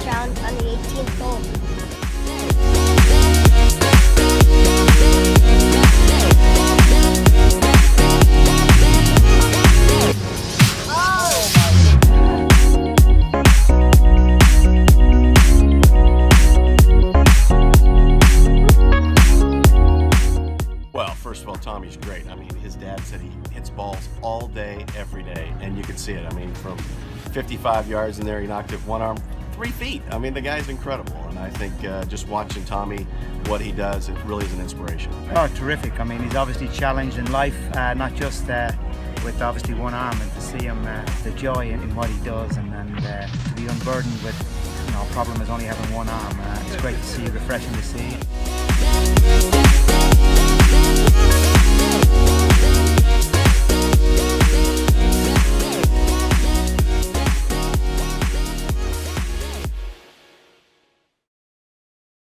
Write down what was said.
found on the 18th hole. Well, first of all, Tommy's great. I mean, his dad said he hits balls all day, every day, and you can see it. I mean, from 55 yards in there. He knocked it one arm three feet. I mean, the guy's incredible, and I think uh, just watching Tommy, what he does, it really is an inspiration. Oh, terrific! I mean, he's obviously challenged in life, uh, not just uh, with obviously one arm, and to see him uh, the joy in, in, what he does, and, and uh, to be unburdened with you know a problem is only having one arm. Uh, it's great to see, refreshing to see.